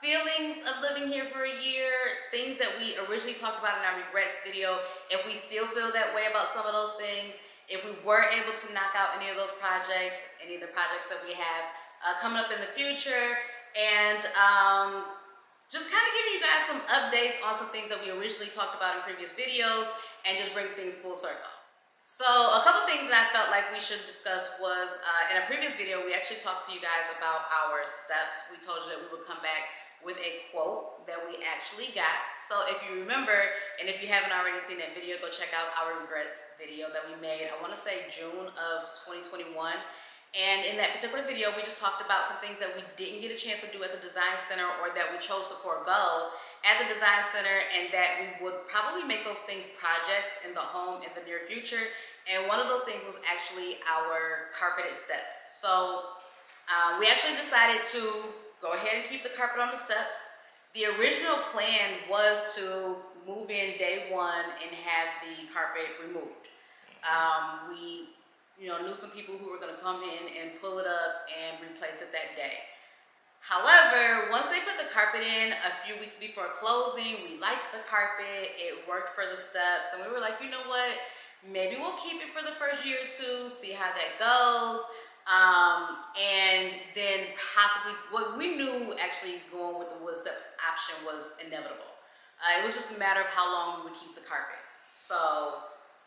Feelings of living here for a year, things that we originally talked about in our regrets video, if we still feel that way about some of those things, if we were able to knock out any of those projects, any of the projects that we have uh, coming up in the future, and um, just kind of giving you guys some updates on some things that we originally talked about in previous videos and just bring things full circle. So a couple things that I felt like we should discuss was, uh, in a previous video, we actually talked to you guys about our steps. We told you that we would come back with a quote that we actually got. So if you remember, and if you haven't already seen that video, go check out our regrets video that we made, I wanna say June of 2021. And in that particular video, we just talked about some things that we didn't get a chance to do at the Design Center or that we chose to forego at the Design Center and that we would probably make those things projects in the home in the near future. And one of those things was actually our carpeted steps. So um, we actually decided to go ahead and keep the carpet on the steps. The original plan was to move in day one and have the carpet removed. Um, we you know, knew some people who were going to come in and pull it up and replace it that day. However, once they put the carpet in a few weeks before closing, we liked the carpet, it worked for the steps, and we were like, you know what, maybe we'll keep it for the first year or two, see how that goes. Um, and then possibly, what we knew actually going with the wood steps option was inevitable. Uh, it was just a matter of how long we would keep the carpet. So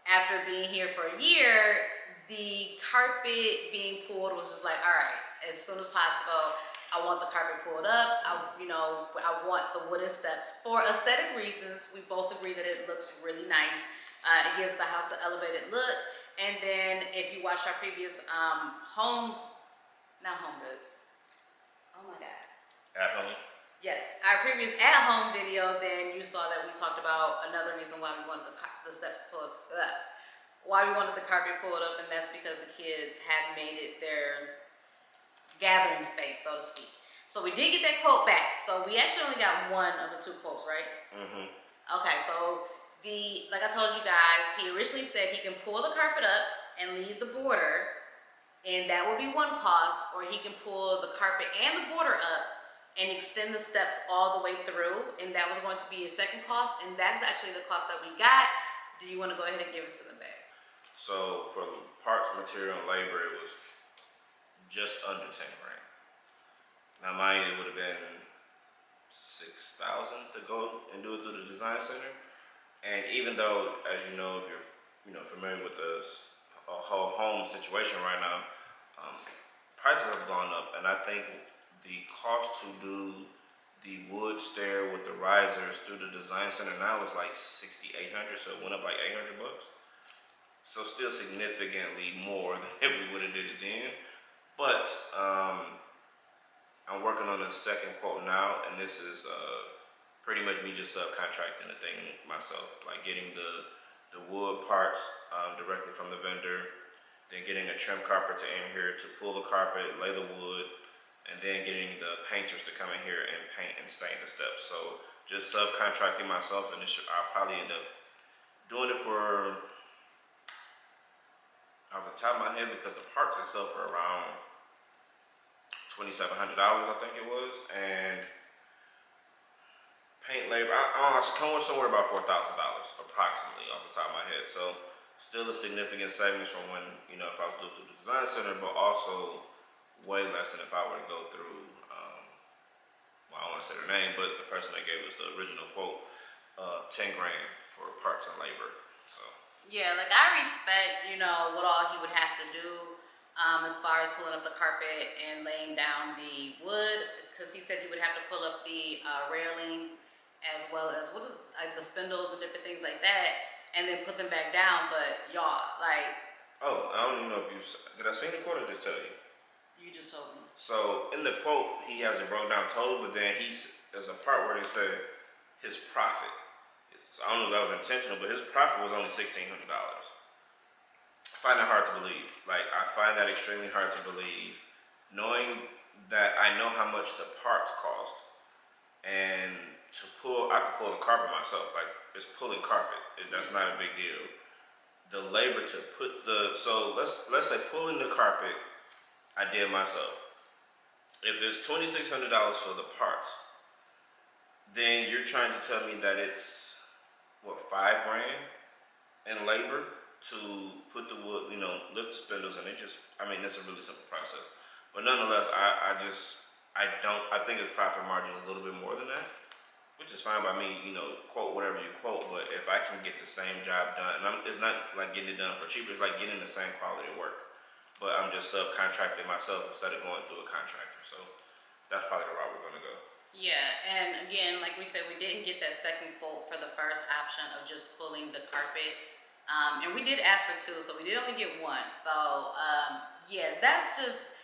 after being here for a year, the carpet being pulled was just like, all right, as soon as possible, I want the carpet pulled up. I, you know, I want the wooden steps for aesthetic reasons. We both agree that it looks really nice. Uh, it gives the house an elevated look. And then if you watched our previous um, home, not home goods. Oh my God. At home? Yes, our previous at-home video, then you saw that we talked about another reason why we wanted the, the steps pulled up why we wanted the carpet pulled up, and that's because the kids have made it their gathering space, so to speak. So we did get that quote back. So we actually only got one of the two quotes, right? Mm-hmm. Okay, so the like I told you guys, he originally said he can pull the carpet up and leave the border, and that will be one cost, or he can pull the carpet and the border up and extend the steps all the way through, and that was going to be a second cost, and that is actually the cost that we got. Do you want to go ahead and give it to them back? So for parts, material, and labor, it was just under 10 grand. Now mine, it would have been 6,000 to go and do it through the design center. And even though, as you know, if you're you know familiar with the whole home situation right now, um, prices have gone up, and I think the cost to do the wood stair with the risers through the design center now is like 6,800, so it went up like 800 bucks. So still significantly more than if we would have did it then. But um, I'm working on a second quote now, and this is uh, pretty much me just subcontracting the thing myself, like getting the the wood parts um, directly from the vendor, then getting a trim carpenter to in here to pull the carpet, lay the wood, and then getting the painters to come in here and paint and stain the steps. So just subcontracting myself, and this should, I'll probably end up doing it for off the top of my head because the parts itself are around $2,700, I think it was, and paint labor, I, I come somewhere about $4,000 approximately off the top of my head. So still a significant savings from when, you know, if I was doing through the design center, but also way less than if I were to go through, um, well, I don't want to say their name, but the person that gave us the original quote, uh, 10 grand for parts and labor. So. Yeah, like I respect, you know, what all he would have to do um, as far as pulling up the carpet and laying down the wood, because he said he would have to pull up the uh, railing as well as what like the spindles and different things like that, and then put them back down. But y'all, like, oh, I don't even know if you did. I see the quote or just tell you? You just told me. So in the quote, he has it broke down total, but then he's there's a part where he said his profit so I don't know if that was intentional, but his profit was only $1,600. I find that hard to believe. Like, I find that extremely hard to believe, knowing that I know how much the parts cost, and to pull, I could pull the carpet myself. Like it's pulling carpet. That's not a big deal. The labor to put the so let's let's say pulling the carpet, I did myself. If it's twenty six hundred dollars for the parts, then you're trying to tell me that it's what five grand in labor to put the wood, you know, lift the spindles, and it just, I mean, it's a really simple process. But nonetheless, I, I just, I don't, I think its profit margin a little bit more than that, which is fine by me, you know, quote whatever you quote, but if I can get the same job done, and I'm, it's not like getting it done for cheaper, it's like getting the same quality work. But I'm just subcontracting myself instead of going through a contractor. So that's probably the route we're gonna go. Yeah, and again, like we said, we didn't get that second quote for the first option of just pulling the carpet. Um, and we did ask for two, so we did only get one. So um, yeah, that's just.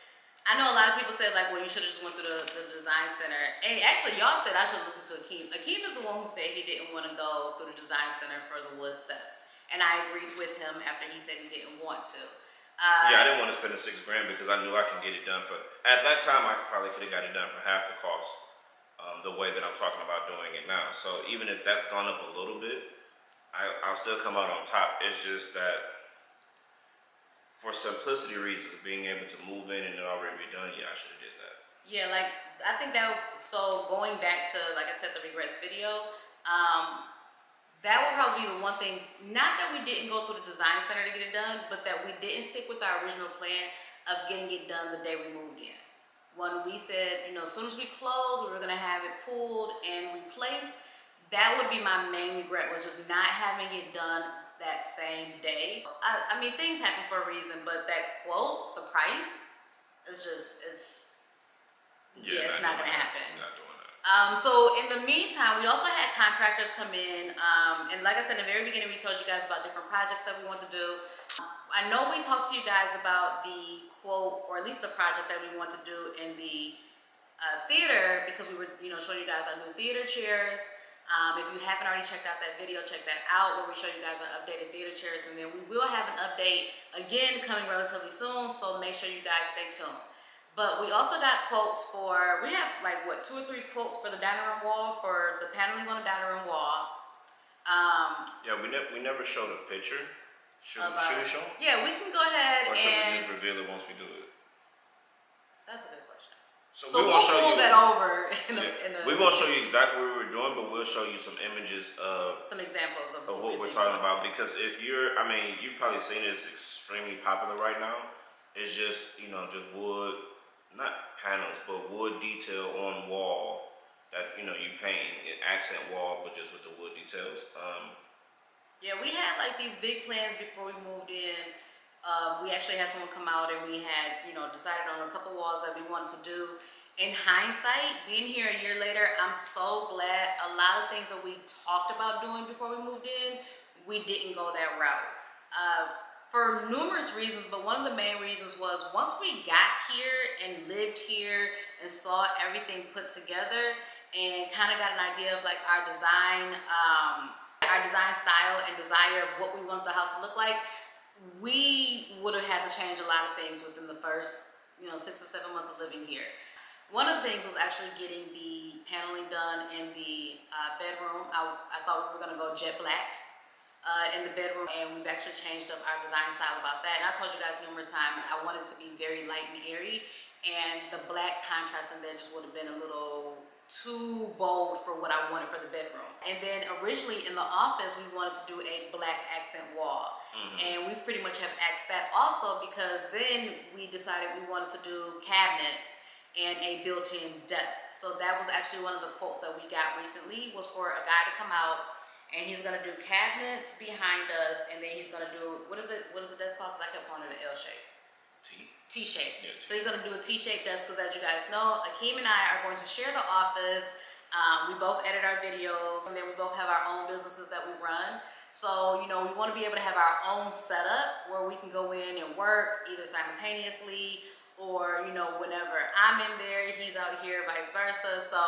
I know a lot of people said like, well, you should have just went through the, the design center. And actually, y'all said I should listen to Akeem. Akeem is the one who said he didn't want to go through the design center for the wood steps, and I agreed with him after he said he didn't want to. Uh, yeah, I didn't want to spend the six grand because I knew I can get it done for. At that time, I probably could have got it done for half the cost, um, the way that I'm talking about doing it now. So even if that's gone up a little bit, I, I'll still come out on top. It's just that for simplicity reasons, being able to move in and it already be done, yeah, I should have did that. Yeah, like I think that. So going back to like I said, the regrets video. Um, that would probably be the one thing. Not that we didn't go through the design center to get it done, but that we didn't stick with our original plan of getting it done the day we moved in. When we said, you know, as soon as we closed, we were gonna have it pulled and replaced. That would be my main regret was just not having it done that same day. I, I mean, things happen for a reason, but that quote, the price, it's just it's yeah, it's not gonna doing that. happen. Um, so in the meantime, we also had contractors come in, um, and like I said in the very beginning, we told you guys about different projects that we want to do. I know we talked to you guys about the quote, or at least the project that we want to do in the uh, theater because we were, you know, showing you guys our new theater chairs. Um, if you haven't already checked out that video, check that out where we show you guys our updated theater chairs, and then we will have an update again coming relatively soon. So make sure you guys stay tuned. But we also got quotes for, we have like what, two or three quotes for the dining room wall, for the paneling on the dining room wall. Um, Yeah, we never we never showed a picture. Should, Of should our- we show? 'em? yeah, we can go ahead and Or should we and, just reveal it once we do it? that's a good question. So, So we we'll won't show pull you. that over in a, in a, We won't show you exactly what we're doing, but we'll show you some images of some examples of, of what we're thinking talking about because if you're i mean you've probably seen it, it's extremely popular right now it's just you know just wood not panels but wood detail on wall that you know you paint an accent wall but just with the wood details um Yeah, we had like these big plans before we moved in. Um, we actually had someone come out and we had, you know, decided on a couple walls that we wanted to do. In hindsight, being here a year later, I'm so glad a lot of things that we talked about doing before we moved in, we didn't go that route. Uh, for numerous reasons, but one of the main reasons was once we got here and lived here and saw everything put together and kind of got an idea of like our design, um, our design style and desire of what we want the house to look like, we would have had to change a lot of things within the first, you know, six or seven months of living here. One of the things was actually getting the paneling done in the uh, bedroom. I, I thought we were gonna go jet black uh, in the bedroom, and we've actually changed up our design style about that. And I told you guys numerous times I wanted to be very light and airy, and the black contrast in there just would have been a little too bold for what I wanted for the bedroom. And then originally in the office, we wanted to do a black accent wall. And we pretty much have axed that also because then we decided we wanted to do cabinets and a built-in desk. So that was actually one of the quotes that we got recently was for a guy to come out and he's gonna do cabinets behind us and then he's gonna do, what is it, what is the desk called? Cause I kept calling it an L shape. T. T-shape. Yeah, so he's gonna do a T-shaped desk because as you guys know, Akeem and I are going to share the office. Um, we both edit our videos and then we both have our own businesses that we run. So, you know, we want to be able to have our own setup where we can go in and work either simultaneously or, you know, whenever I'm in there, he's out here, vice versa. So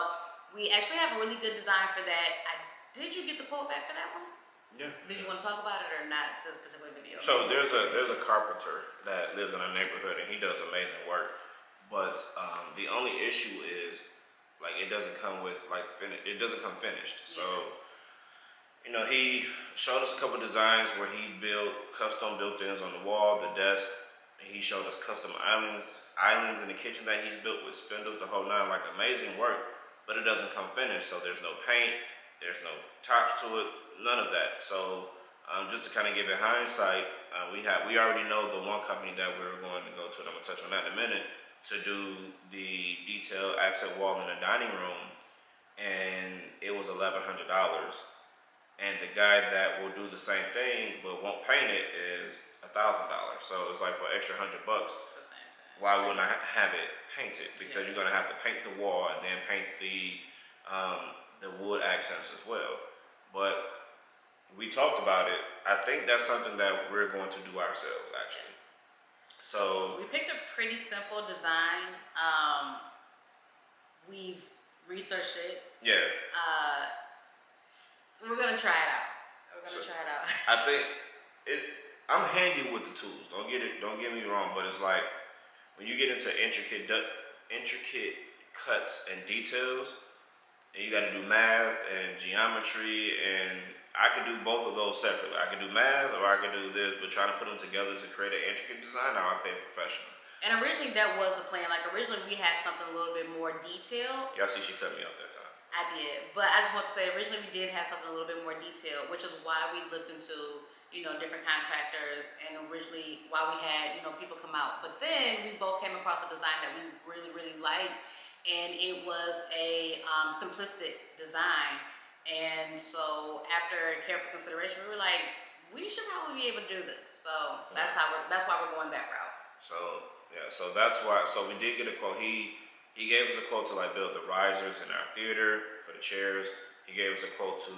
we actually have a really good design for that. I, did you get the quote back for that one? yeah Did you want to talk about it or not this particular video? So there's a there's a carpenter that lives in our neighborhood and he does amazing work. But um, the only issue is Like it doesn't come with like fin- it doesn't come finished. So, you know, he showed us a couple designs where he built custom built-ins on the wall, the desk. He showed us custom islands, islands in the kitchen that he's built with spindles, the whole nine, like amazing work. But it doesn't come finished, so there's no paint, there's no tops to it, none of that. So, um, just to kind of give it hindsight, uh, we have we already know the one company that we're going to go to. And I'm gonna touch on that in a minute to do the detailed accent wall in the dining room, and it was eleven hundred dollars. And the guy that will do the same thing but won't paint it is a thousand dollars. So it's like for extra hundred bucks. It's the same thing. Why wouldn't I have it painted? Because Yeah. you're gonna have to paint the wall and then paint the um, the wood accents as well. But we talked about it. I think that's something that we're going to do ourselves actually. So We picked a pretty simple design. Um, we've researched it. yeah, Uh, we're gonna try it out. We're gonna So- try it out. I think it. I'm handy with the tools. Don't get it. Don't get me wrong. But it's like when you get into intricate, intricate cuts and details, and you got to do math and geometry, and I could do both of those separately. I could do math, or I could do this. But trying to put them together to create an intricate design, now I pay a professional. And originally that was the plan. Like originally we had something a little bit more detailed. Y'all see, she cut me off that time. I did, but I just want to say originally we did have something a little bit more detailed, which is why we looked into you know different contractors and originally why we had you know people come out. But then we both came across a design that we really really liked, and it was a simplistic design. And so after careful consideration, we were like, we should probably be able to do this. So that's how we're that's why we're going that route. So yeah, so that's why. So we did get a quote. He he gave us a quote to like build the risers in our theater for the chairs. He gave us a quote to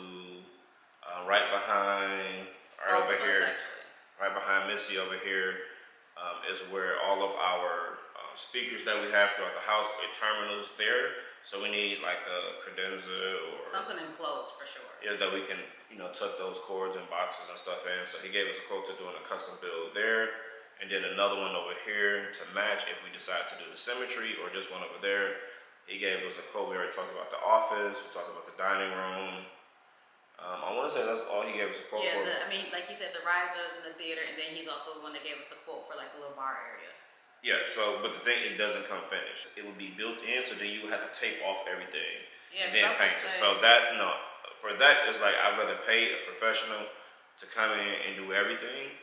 uh, right behind, right Both over here, actually. right behind Missie over here um, is where all of our uh, speakers that we have throughout the house are terminals there. So we need like a credenza or Something enclosed for sure. yeah, that we can, you know, tuck those cords and boxes and stuff in. So he gave us a quote to doing a custom build there, and then another one over here to match if we decide to do the symmetry or just one over there. He gave us a quote. We already talked about the office. We talked about the dining room. Um, I want to say that's all he gave us a quote Yeah, for. the, I mean, like he said, the risers in the theater, and then he's also the one that gave us the quote for like the little bar area. Yeah. So, but the thing, it doesn't come finished. It would be built in, so then you would have to tape off everything. Yeah, and then because I was paint it. So that no, for that it's like I'd rather pay a professional to come in and do everything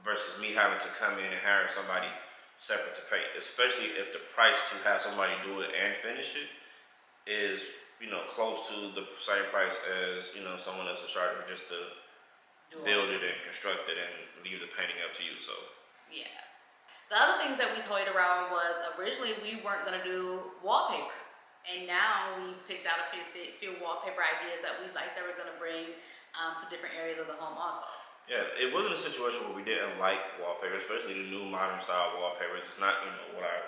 versus me having to come in and hire somebody separate to paint. Especially if the price to have somebody do it and finish it is you know close to the same price as you know someone else is charging just to Do build it and construct it and leave the painting up to you. So Yeah. The other things that we toyed around was originally we weren't gonna do wallpaper, and now we picked out a few th- few wallpaper ideas that we like that we're gonna bring um, to different areas of the home also. Yeah, it wasn't a situation where we didn't like wallpaper, especially the new modern style wallpapers. It's not, you know, what our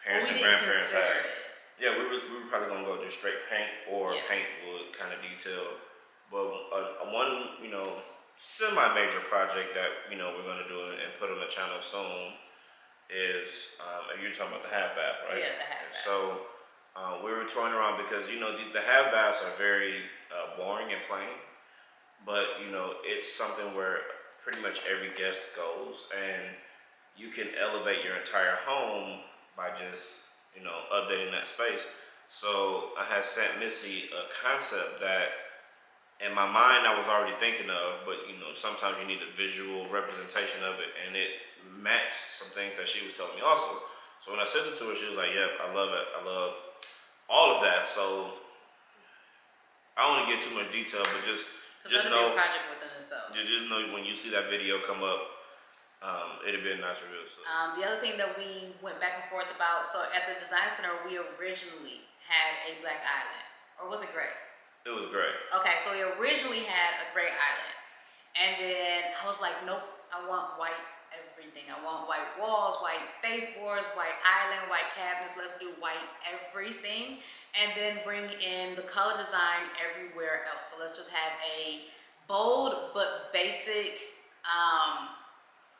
parents we and grandparents had. it. Yeah, we were, we were probably gonna go just straight paint or Yeah. paint wood kind of detail. But a, a one, you know, semi-major project that you know we're gonna do and put on the channel soon is um, you're talking about the half bath, right? Yeah, the half bath. So uh, we were toying around because you know the, the half baths are very uh, boring and plain, but you know it's something where pretty much every guest goes and you can elevate your entire home by just you know updating that space. So I had sent Missie a concept that in my mind I was already thinking of, but you know sometimes you need a visual representation of it, and it matched some things that she was telling me also. So when I sent it to her, she was like, "Yep, I love it. I love all of that." So I don't want to get too much detail, but just just know a project within itself. you just know when you see that video come up, um, it'll be a nice reveal. So. Um, the other thing that we went back and forth about, so at the design center, we originally had a black island, or was it gray? It was great. Okay, so we originally had a gray island, and then I was like, nope, I want white everything. I want white walls, white baseboards, white island, white cabinets. Let's do white everything, and then bring in the color design everywhere else. So let's just have a bold but basic. Um,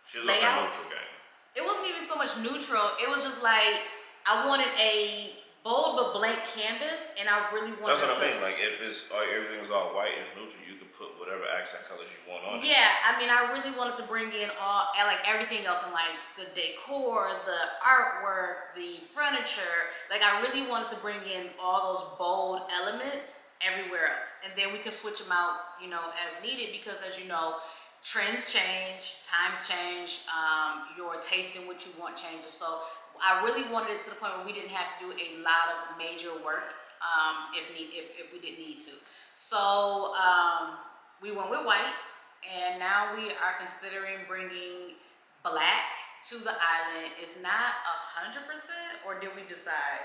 She was Layout? that neutral game. it wasn't even so much neutral. It was just like I wanted a bold but blank canvas, and I really want. That's what I to, mean. Like if it's all, everything's all white, it's neutral. You can put whatever accent colors you want on it. Yeah, I mean, I really wanted to bring in all like everything else, and like the decor, the artwork, the furniture. Like I really wanted to bring in all those bold elements everywhere else, and then we can switch them out, you know, as needed. Because as you know, trends change, times change, um, your taste in what you want changes. So I really wanted it to the point where we didn't have to do a lot of major work um, if, need, if, if we didn't need to. So um, we went with white and now we are considering bringing black to the island. It's not a hundred percent or did we decide?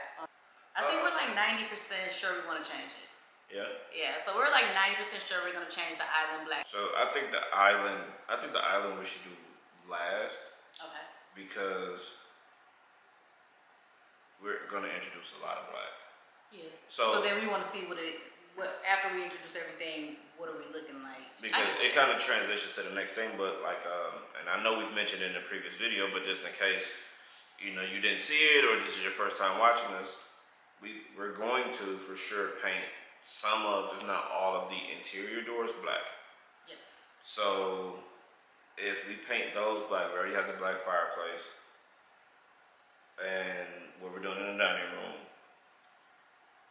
I think we're like 90% sure we want to change it. Yeah. Yeah, so we're like 90% sure we're gonna change the island black. So I think the island. I think the island we should do last Okay. because we're gonna introduce a lot of black. Yeah. So- So, then we want to see what it, what after we introduce everything, what are we looking like? Because it kind of transitions to the next thing, but like, um, and I know we've mentioned in the previous video, but just in case, you know, you didn't see it or this is your first time watching this, we we're going to for sure paint some of, if not all of the interior doors black. Yes. So if we paint those black, we already have the black fireplace, and what we're doing in the dining room,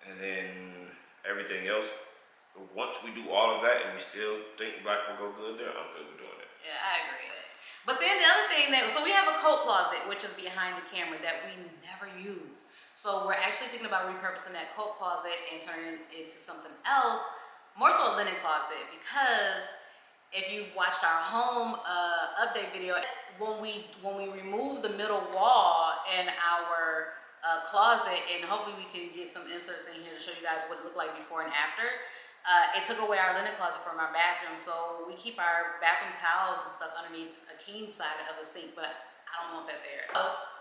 and then everything else. Once we do all of that and we still think black will go good there, I'm good with doing it. Yeah, I agree. But then the other thing that so we have a coat closet which is behind the camera that we never use. So we're actually thinking about repurposing that coat closet and turning it into something else, more so a linen closet because if you've watched our home uh, update video, when we when we remove the middle wall in our uh, closet, and hopefully we can get some inserts in here to show you guys what it looked like before and after. Uh, it took away our linen closet from our bathroom, so we keep our bathroom towels and stuff underneath Akeem's side of the sink, but I don't want that there. So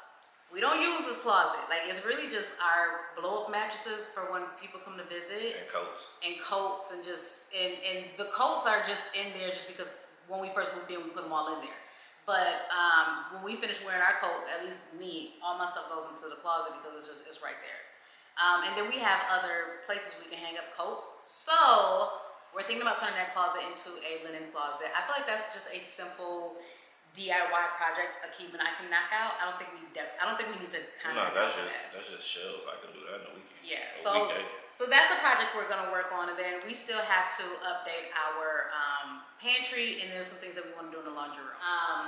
we don't use this closet. Like it's really just our blow up mattresses for when people come to visit. And coats. and coats and just and and the coats are just in there just because when we first moved in we put them all in there. But um, when we finish wearing our coats at least me all my stuff goes into the closet because it's just it's right there. Um, and then we have other places we can hang up coats. So we're thinking about turning that closet into a linen closet. I feel like that's just a simple DIY project Akeem and I can knock out. I don't think we def- I don't think we need to No, contract that's out just that. that's just shelves. I can do that in a weekend. Yeah, so weekday. so that's a project we're gonna work on, and then we still have to update our um, pantry, and there's some things that we want to do in the laundry room. Um,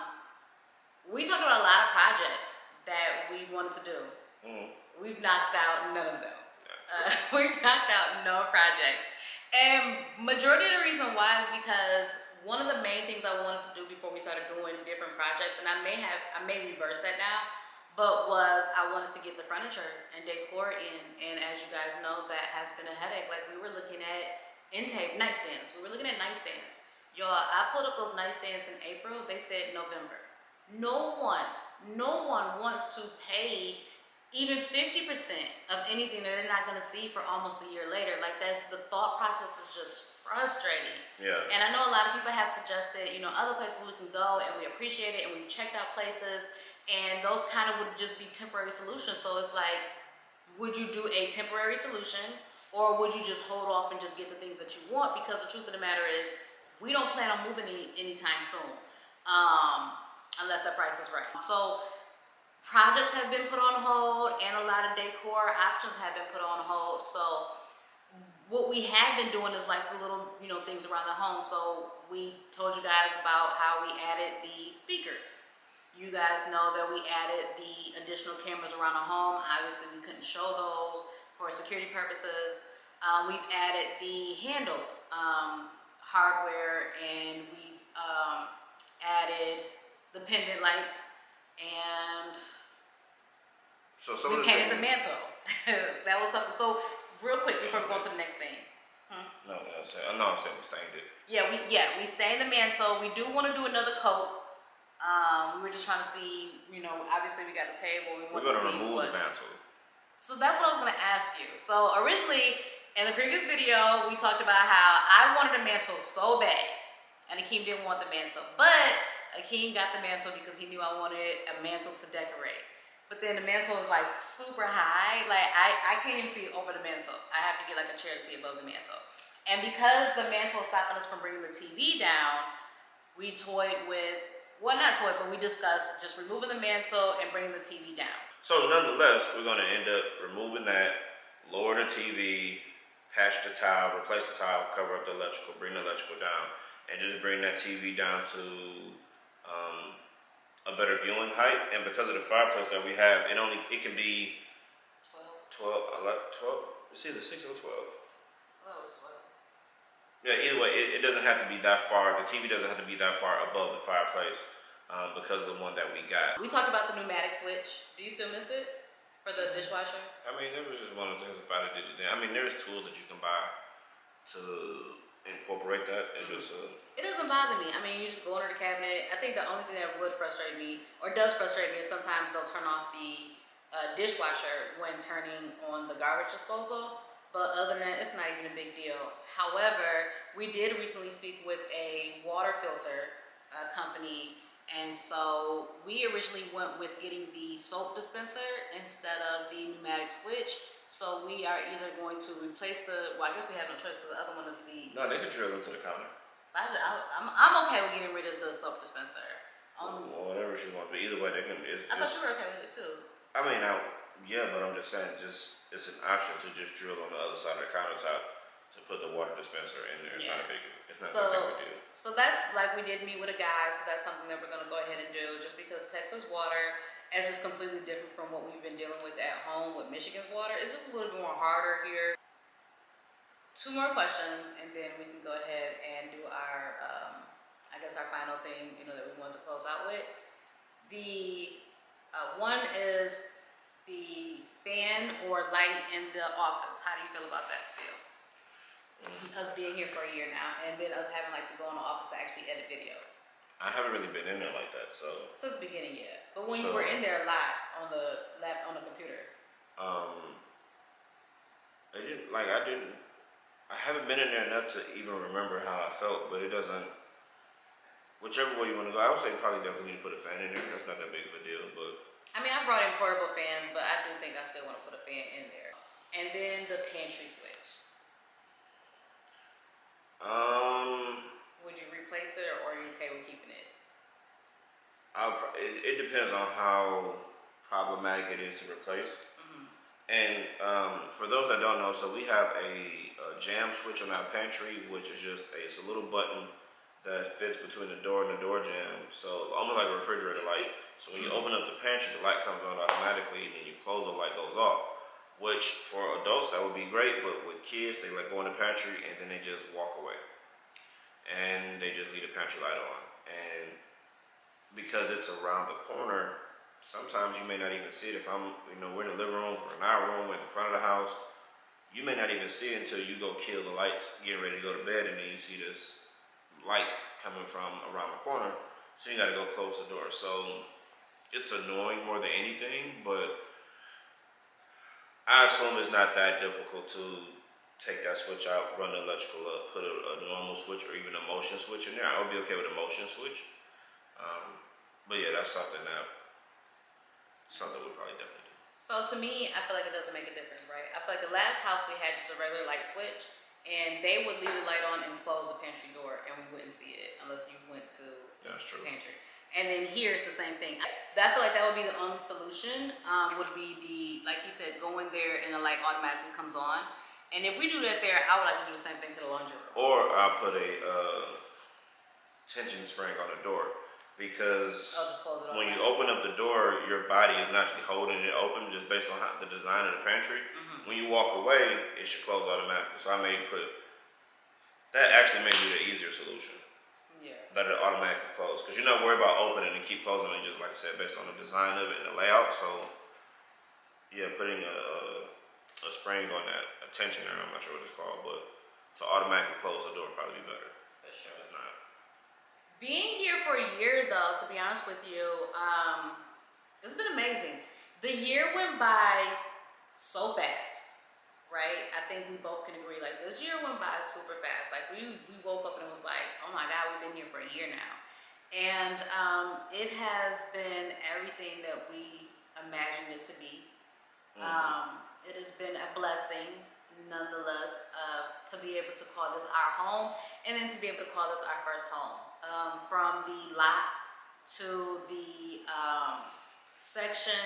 we talked about a lot of projects that we wanted to do. Mm. We've knocked out none of them. Uh, we've knocked out no projects, and majority of the reason why is because one of the main things I wanted to do before we started doing different projects, and I may have I may reverse that now, but was I wanted to get the furniture and decor in, and as you guys know, that has been a headache. Like we were looking at intake nightstands. We were looking at nightstands. Y'all, I pulled up those nightstands in April. They said November. No one, no one wants to pay even 50% of anything that they're not gonna see for almost a year later. Like that, the thought process is just frustrating. Yeah. And I know a lot of people have suggested, you know, other places we can go and we appreciate it and we've checked out places and those kind of would just be temporary solutions. So it's like, would you do a temporary solution or would you just hold off and just get the things that you want? Because the truth of the matter is, we don't plan on moving any, anytime soon, um, unless the price is right. So projects have been put on hold and a lot of decor options have been put on hold. So what we have been doing is like the little, you know, things around the home. So we told you guys about how we added the speakers. You guys know that we added the additional cameras around the home. Obviously, we couldn't show those for security purposes. Um, we've added the handles, um, hardware, and we've um, added the pendant lights, and So some we of the painted the mantle. that was something. So real quick before we go to the next thing. No, no, I'm saying, I know I'm saying we stained it. Yeah, we yeah we stained the mantle. We do want to do another coat. Um, we were just trying to see, you know, obviously we got a table. We We're gonna see remove what. the mantle. So that's what I was gonna ask you. So originally in the previous video, we talked about how I wanted a mantle so bad, and Akeem didn't want the mantle, but Akeem got the mantle because he knew I wanted a mantle to decorate. but then the mantle is like super high. Like I, I can't even see over the mantle. I have to get like a chair to see above the mantle. And because the mantle is stopping us from bringing the TV down, we toyed with, well not toyed, but we discussed just removing the mantle and bringing the TV down. So nonetheless, we're gonna end up removing that, lower the TV, patch the tile, replace the tile, cover up the electrical, bring the electrical down, and just bring that TV down to um, a better viewing height. And because of the fireplace that we have, it only it can be 12. 12, 11, 12 it's either 6 or 12. Oh, 12. Yeah, either way, it, it doesn't have to be that far. The TV doesn't have to be that far above the fireplace um, because of the one that we got. We talked about the pneumatic switch. Do you still miss it for the dishwasher? I mean, it was just one of the things if I did it then. I mean, there's tools that you can buy to incorporate that. It's just uh, It doesn't bother me. I mean, you just go under the cabinet. I think the only thing that would frustrate me, or does frustrate me, is sometimes they'll turn off the uh, dishwasher when turning on the garbage disposal. But other than that, it's not even a big deal. However, we did recently speak with a water filter uh, company, and so we originally went with getting the soap dispenser instead of the pneumatic switch. So we are either going to replace the, well, I guess we have no choice because the other one is the no, they could drill into the counter I, am I'm okay with getting rid of the soap dispenser. Um, or whatever she wants. But either way, they can. It's, I thought you were okay with it too. I mean, I, yeah, but I'm just saying, just it's an option to just drill on the other side of the countertop to put the water dispenser in there. It's not a big. It's not So- that big deal. So that's like we did meet with a guy, so that's something that we're gonna go ahead and do just because Texas water is just completely different from what we've been dealing with at home with Michigan's water. It's just a little bit more harder here. Two more questions and then we can go ahead and do our, um, I guess our final thing, you know, that we wanted to close out with. The, uh, one is the fan or light in the office. How do you feel about that still? Us being here for a year now and then us having like to go in the office to actually edit videos. I haven't really been in there like that, so Since the beginning, yeah. But when you were in there a lot on the lap on the computer. um, I didn't like. I didn't. I haven't been in there enough to even remember how I felt, but it doesn't. Whichever way you want to go, I would say probably definitely need to put a fan in there. That's not that big of a deal, but I mean, I brought in portable fans, but I do think I still want to put a fan in there. And then the pantry switch. um, Would you replace it or are you okay with keeping it? I'll, it, it depends on how problematic it is to replace. Mhm. And um, for those that don't know, so we have a, a jamb switch on our pantry, which is just a, it's a little button that fits between the door and the door jamb. So almost like a refrigerator light. So when you open up the pantry, the light comes on automatically, and then you close, the light goes off. Which for adults that would be great, but with kids, they like go in the pantry and then they just walk away, and they just leave the pantry light on. And because it's around the corner, sometimes you may not even see it. If I'm, you know, we're in the living room or in our room at the front of the house, you may not even see it until you go kill the lights, getting ready to go to bed, and then you see this light coming from around the corner. So you got to go close the door. So it's annoying more than anything, but I assume it's not that difficult to take that switch out, run the electrical up, put a, a normal switch or even a motion switch in there. I would be okay with a motion switch. Um, but yeah, that's something that something we probably definitely do. So to me, I feel like it doesn't make a difference, right? I feel like the last house we had just a regular light switch, and they would leave the light on and close the pantry door, and we wouldn't see it unless you went to That's the true. pantry. And then here it's the same thing. I feel like that would be the only solution. Um, would be the like he said, go in there and the light automatically comes on. And if we do that there, I would like to do the same thing to the laundry room. Or I'll put a uh, tension spring on the door because I'll just close it when you open up the door, your body is naturally holding it open just based on how, the design of the pantry. Mhm. When you walk away, it should close automatically. So I may put that actually may be the easier solution. Yeah. that it automatically close because you're not worried about opening and keep closing it just like I said based on the design of it and the layout. So yeah, putting a, a, a spring on that a tensioner, I'm not sure what it's called, but to automatically close the door would probably be better. For sure. If it's not. Being here for a year, though, to be honest with you, um, it's been amazing. The year went by so fast, right? I think we both can agree. Like this year went by super fast. Like we we woke up and it was like, oh my god, we've been here for a year now, and um, it has been everything that we imagined it to be. Mm-hmm. Um, it has been a blessing, nonetheless, uh, to be able to call this our home and then to be able to call this our first home. Um, from the lot to the um, section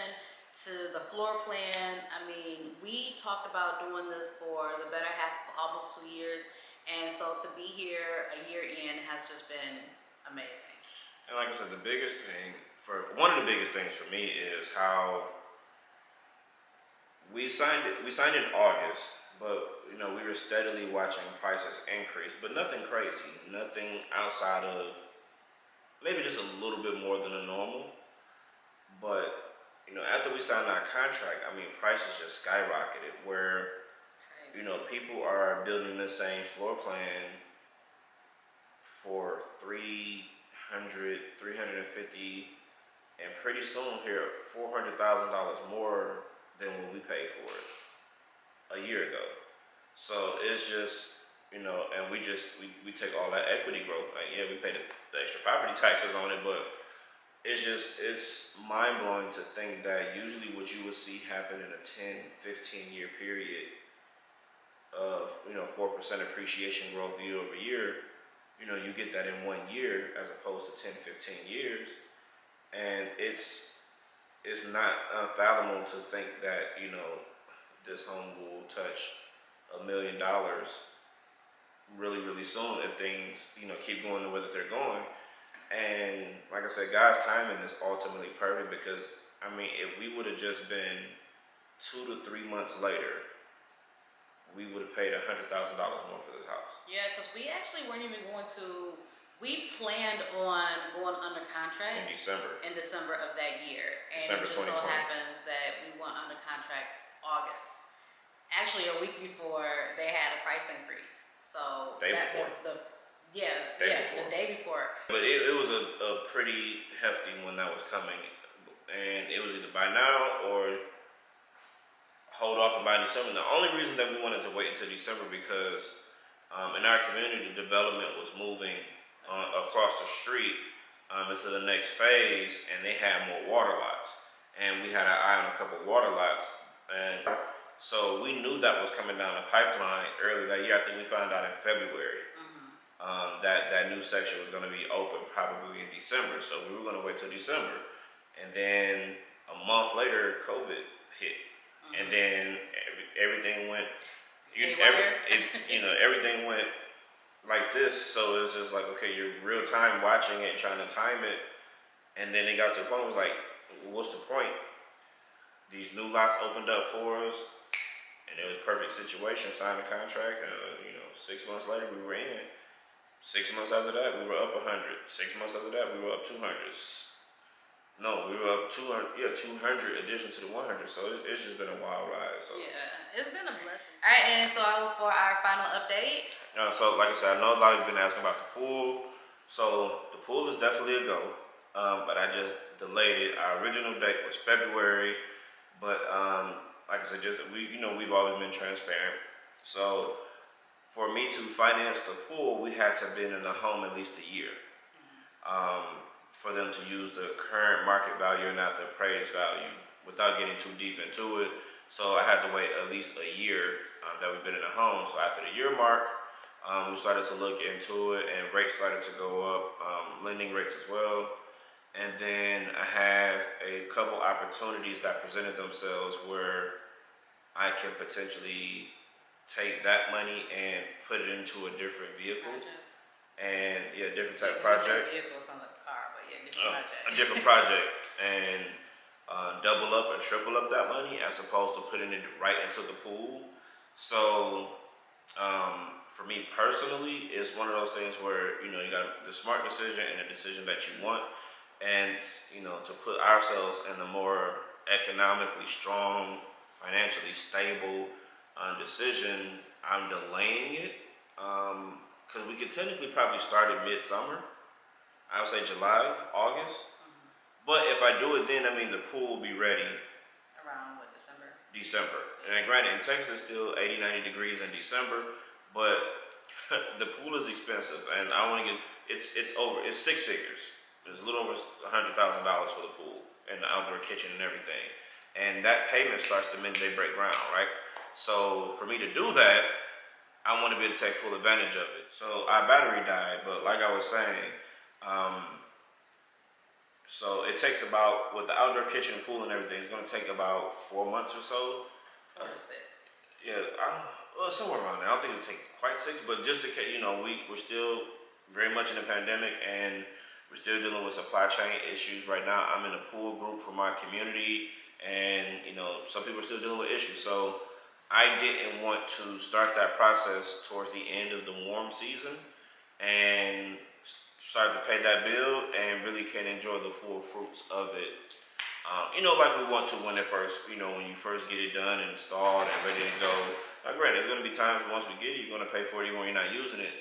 to the floor plan. I mean, we talked about doing this for the better half of almost two years. And so to be here a year in has just been amazing. And like I said, the biggest thing for one of the biggest things for me is how we signed it. We signed in August, but you know we were steadily watching prices increase, but nothing crazy, nothing outside of maybe just a little bit more than a normal. But you know, after we signed our contract, I mean, prices just skyrocketed. Where you know people are building the same floor plan for 300, 350, and pretty soon here, $400,000 more than what we paid for it a year ago. So it's just, you know, and we just, we, we take all that equity growth. Like, yeah, we pay the, the extra property taxes on it, but it's just, it's mind blowing to think that usually what you would see happen in a 10, 15 year period of, you know, 4% appreciation growth year over year, you know, you get that in one year as opposed to 10, 15 years. And it's, it's not unfathomable to think that you know this home will touch a million dollars really really soon if things you know keep going the way that they're going. And like i said god's timing is ultimately perfect because i mean if we would have just been two to three months later we would have paid a hundred thousand dollars more for this house. Yeah because we actually weren't even going to we planned on going under contract in December. In December of that year, and December it just so happens that we went under contract August. Actually, a week before they had a price increase. So day before. The, yeah, day yeah, before. the day before. But it, it was a, a pretty hefty one that was coming, and it was either by now or hold off and buy December. The only reason that we wanted to wait until December because um, in our community, development was moving uh, across the street um, into the next phase, and they had more water lots. And we had our eye on a couple water lots, and so we knew that was coming down the pipeline early that year. I think we found out in February mm-hmm. um, that that new section was going to be open probably in December. So we were going to wait till December, and then a month later, COVID hit, mm-hmm. and then every, everything went. You, every, it, you know, everything went like this, so it's just like okay, you're real time watching it, trying to time it, and then it got to the point was like, what's the point? These new lots opened up for us, and it was perfect situation. Signed a contract, and uh, you know, six months later we were in. Six months after that, we were up 100. Six months after that, we were up 200. No, we were up 200, yeah, 200 addition to the 100. So it's, it's just been a wild ride. So. Yeah, it's been a blessing. All right, and so for our final update, uh, so, like I said, I know a lot of you have been asking about the pool. So, the pool is definitely a go. Um, but I just delayed it. Our original date was February. But, um, like I said, just we, you know, we've always been transparent. So, for me to finance the pool, we had to have been in the home at least a year. Um, for them to use the current market value and not the appraised value without getting too deep into it. So I had to wait at least a year uh, that we've been in the home. So after the year mark, um, we started to look into it and rates started to go up, um, lending rates as well. And then I have a couple opportunities that presented themselves where I can potentially take that money and put it into a different vehicle. Project. And yeah, different type yeah, project. Vehicle sounds like a car, but yeah, different uh, project. A different project. and uh, double up or triple up that money as opposed to putting it right into the pool. So um, for me personally, it's one of those things where you know you got the smart decision and a decision that you want, and you know to put ourselves in a more economically strong, financially stable uh, decision. I'm delaying it because um, we could technically probably start it midsummer. I would say July, August. Mm-hmm. But if I do it then, I mean the pool will be ready around what December. December, and granted, in Texas, still 80, 90 degrees in December. But the pool is expensive, and I want to get it's it's over. It's six figures. It's a little over a hundred thousand dollars for the pool and the outdoor kitchen and everything. and that payment starts the minute they break ground, right? So for me to do that, I want to be able to take full advantage of it. So our battery died, but like I was saying, um, so it takes about with the outdoor kitchen, pool, and everything. It's going to take about four months or so. Four to six. Yeah, I, well, somewhere around there. I don't think it'll take quite six, but just to case, you know, we we're still very much in the pandemic, and we're still dealing with supply chain issues right now. I'm in a pool group for my community, and you know, some people are still dealing with issues. So I didn't want to start that process towards the end of the warm season, and start to pay that bill and really can enjoy the full fruits of it. Um, you know, like we want to when it first, you know, when you first get it done and installed and ready to go. Like, great, there's going to be times once we get it, you're going to pay for it even when you're not using it.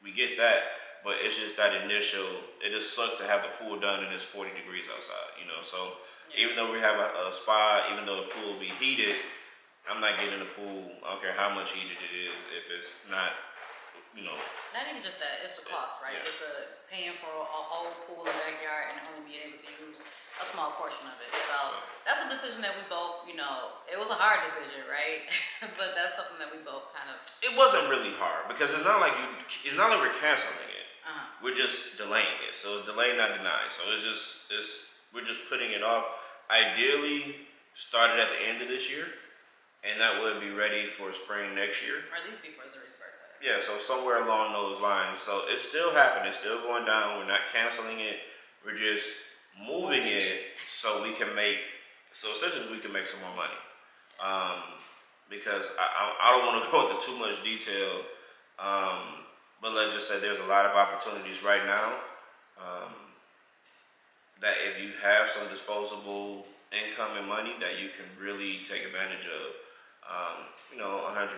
We get that, but it's just that initial, it just sucks to have the pool done and it's 40 degrees outside, you know. So yeah. even though we have a, a spa, even though the pool will be heated, I'm not getting the pool, I don't care how much heated it is, if it's not you know. Not even just that, it's the cost, right? Yeah. It's the paying for a whole pool and backyard and only being able to use a small portion of it. So that's a decision that we both, you know, it was a hard decision, right? but that's something that we both kind of. It wasn't really hard because it's not like you. It's not like we're canceling it. Uh-huh. We're just delaying it. So it's delayed, not denied. So it's just it's we're just putting it off. Ideally, started at the end of this year, and that would be ready for spring next year. Or at least before Zuri's birthday. yeah, so somewhere along those lines. So it's still happening. It's still going down. We're not canceling it. We're just moving it so we can make, so essentially we can make some more money. Um, because I, I, I don't want to go into too much detail. Um, but let's just say there's a lot of opportunities right now. Um, that if you have some disposable income and money that you can really take advantage of. Um, you know, 100%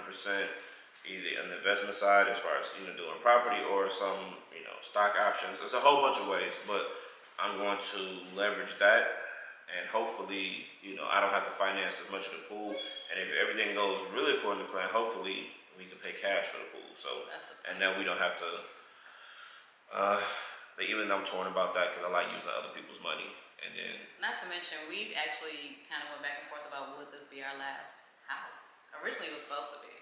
either on the investment side as far as you know doing property or some you know stock options. There's a whole bunch of ways, but I'm going to leverage that and hopefully you know I don't have to finance as much of the pool. And if everything goes really according to plan, hopefully we can pay cash for the pool. So and then we don't have to. Uh, but even though I'm torn about that because I like using other people's money. And then, not to mention, we actually kind of went back and forth about would this be our last house. Originally, it was supposed to be.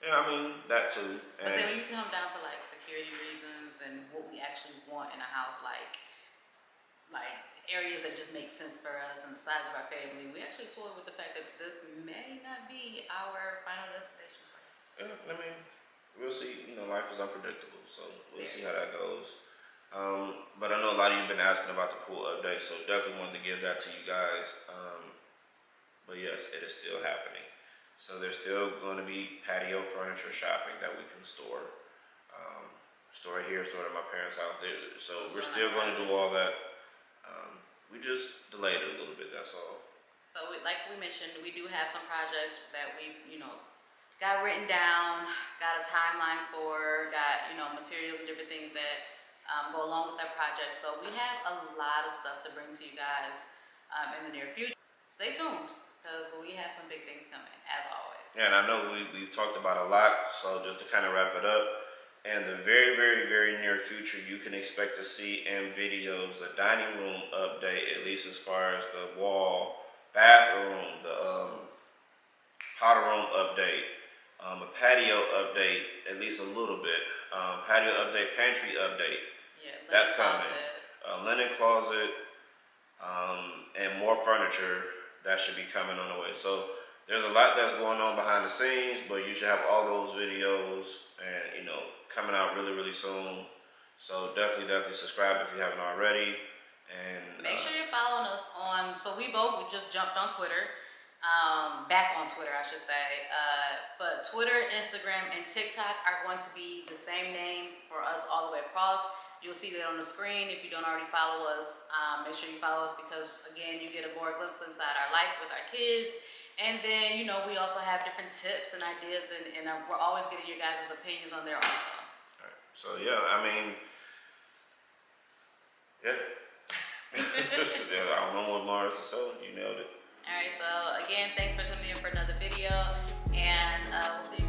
Yeah, I mean that too. But then when you come down to like security reasons and what we actually want in a house, like like areas that just make sense for us and the size of our family, we actually toyed with the fact that this may not be our final destination place. Yeah, I mean, we'll see. You know, life is unpredictable, so we'll see how that goes. Um, but I know a lot of you have been asking about the pool update, so definitely wanted to give that to you guys. Um, but yes, it is still happening. So there's still going to be patio furniture shopping that we can store. Um, store here, store at my parents' house. There. So we're still going to do all that. Um, we just delayed it a little bit. That's all. So we, like we mentioned, we do have some projects that we, you know, got written down, got a timeline for, got you know materials and different things that um, go along with that project. So we have a lot of stuff to bring to you guys um, in the near future. Stay tuned because we have some big things coming, as always. Yeah, and I know we, we've talked about a lot, so just to kind of wrap it up, in the very, very, very near future, you can expect to see in videos the dining room update, at least as far as the wall, bathroom, the um, powder room update, um, a patio update, at least a little bit, um, patio update, pantry update. Yeah, that's coming. A linen closet, um, and more furniture that should be coming on the way. So there's a lot that's going on behind the scenes, but you should have all those videos and you know coming out really really soon. So definitely definitely subscribe if you haven't already. And make uh, sure you're following us on. So we both just jumped on Twitter, um, back on Twitter I should say. Uh, but Twitter, Instagram, and TikTok are going to be the same name for us all the way across. You'll see that on the screen. If you don't already follow us, um, make sure you follow us because, again, you get a more glimpse inside our life with our kids. And then, you know, we also have different tips and ideas, and, and uh, we're always getting your guys' opinions on there also. All right. So, yeah, I mean, yeah. yeah, I don't know what more to say. You nailed it. All right, so again, thanks for tuning in for another video, and uh, we'll see